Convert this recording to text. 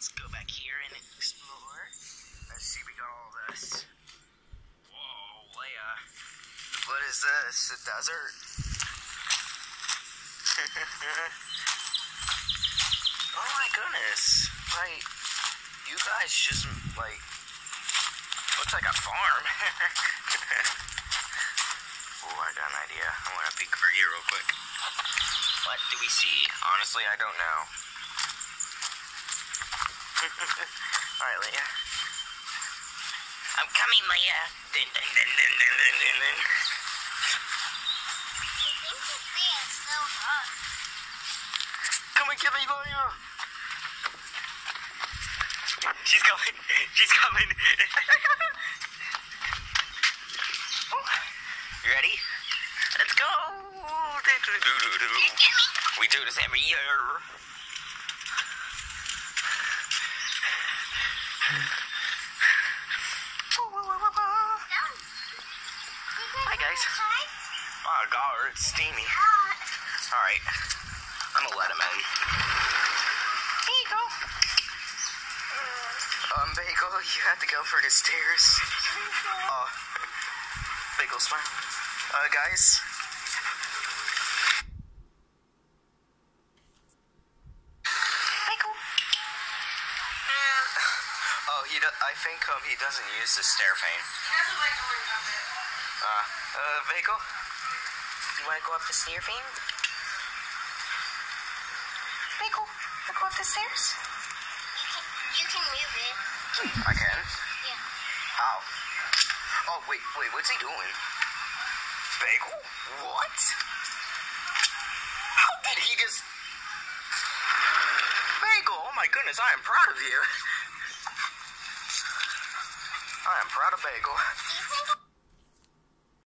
Let's go back here and explore. Let's see, we got all this. Whoa, Leia. What is this? A desert? oh my goodness. Like, you guys just, like, looks like a farm. oh, I got an idea. I want to peek over here real quick. What do we see? Honestly, I don't know. Alright, Leia. I'm coming, Leia. Dun, dun, dun, dun, dun, dun, dun, dun. So. Come and get me, Leia. She's coming. She's coming. Oh, you ready? Let's go. We do this every year. Hi guys. Oh, God, it's steamy. All right. I'm gonna let him in. Here you go. Um, Bagel, you have to go for the stairs. Oh, Bagel, smile. Uh, guys. Do- I think um he doesn't use the stair pane. Uh, uh, Bagel. You want to go up the stair pane? Bagel, wanna go up the stairs? You can, you can move it. I can. Yeah. How? Oh, wait, wait, what's he doing? Bagel? What? How did he just. Bagel, oh my goodness, I am proud of you. I am proud of Bagel.